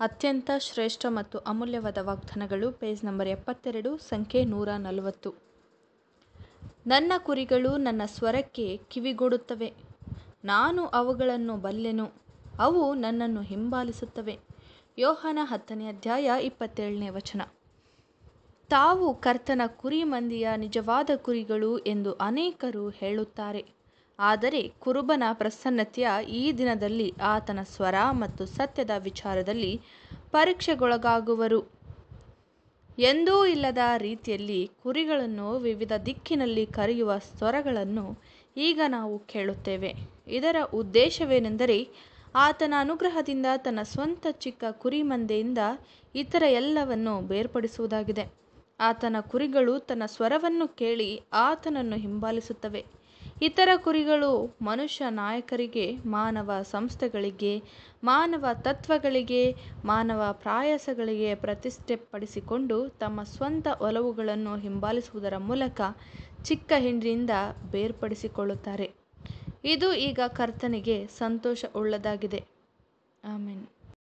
ಅತ್ಯಂತ ಶ್ರೇಷ್ಠ ಮತ್ತು ಅಮೂಲ್ಯವಾದ ವಾಗ್ದಾನಗಳು. ಪೇಜ್ ನಂಬರ್ ಎಪ್ಪತ್ತೆರಡು, ಸಂಖ್ಯೆ ನೂರ ನಲವತ್ತು. ನನ್ನ ಕುರಿಗಳು ನನ್ನ ಸ್ವರಕ್ಕೆ ಕಿವಿಗೊಡುತ್ತವೆ. ನಾನು ಅವುಗಳನ್ನು ಬಲ್ಲೆನು, ಅವು ನನ್ನನ್ನು ಹಿಂಬಾಲಿಸುತ್ತವೆ. ಯೋಹನ ಹತ್ತನೇ ಅಧ್ಯಾಯ ಇಪ್ಪತ್ತೇಳನೇ ವಚನ. ತಾವು ಕರ್ತನ ಕುರಿ ಮಂದಿಯ ನಿಜವಾದ ಕುರಿಗಳು ಎಂದು ಅನೇಕರು ಹೇಳುತ್ತಾರೆ. ಆದರೆ ಕುರುಬನ ಪ್ರಸನ್ನತೆಯ ಈ ದಿನದಲ್ಲಿ ಆತನ ಸ್ವರ ಮತ್ತು ಸತ್ಯದ ವಿಚಾರದಲ್ಲಿ ಪರೀಕ್ಷೆಗೊಳಗಾಗುವರು. ಎಂದೂ ಇಲ್ಲದ ರೀತಿಯಲ್ಲಿ ಕುರಿಗಳನ್ನು ವಿವಿಧ ದಿಕ್ಕಿನಲ್ಲಿ ಕರೆಯುವ ಸ್ವರಗಳನ್ನು ಈಗ ನಾವು ಕೇಳುತ್ತೇವೆ. ಇದರ ಉದ್ದೇಶವೇನೆಂದರೆ ಆತನ ಅನುಗ್ರಹದಿಂದ ತನ್ನ ಸ್ವಂತ ಚಿಕ್ಕ ಕುರಿಮಂದೆಯಿಂದ ಇತರ ಎಲ್ಲವನ್ನು ಬೇರ್ಪಡಿಸುವುದಾಗಿದೆ. ಆತನ ಕುರಿಗಳು ತನ್ನ ಸ್ವರವನ್ನು ಕೇಳಿ ಆತನನ್ನು ಹಿಂಬಾಲಿಸುತ್ತವೆ. ಇತರ ಕುರಿಗಳು ಮನುಷ್ಯ ನಾಯಕರಿಗೆ, ಮಾನವ ಸಂಸ್ಥೆಗಳಿಗೆ, ಮಾನವ ತತ್ವಗಳಿಗೆ, ಮಾನವ ಪ್ರಯಾಸಗಳಿಗೆ ಪ್ರತಿಷ್ಠೆಪಡಿಸಿಕೊಂಡು ತಮ್ಮ ಸ್ವಂತ ಒಲವುಗಳನ್ನು ಹಿಂಬಾಲಿಸುವುದರ ಮೂಲಕ ಚಿಕ್ಕ ಹಿಂಡಿಯಿಂದ ಬೇರ್ಪಡಿಸಿಕೊಳ್ಳುತ್ತಾರೆ. ಇದು ಈಗ ಕರ್ತನಿಗೆ ಸಂತೋಷ ಉಳ್ಳದಾಗಿದೆ ಆಮೆನ್.